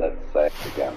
Let's say it again.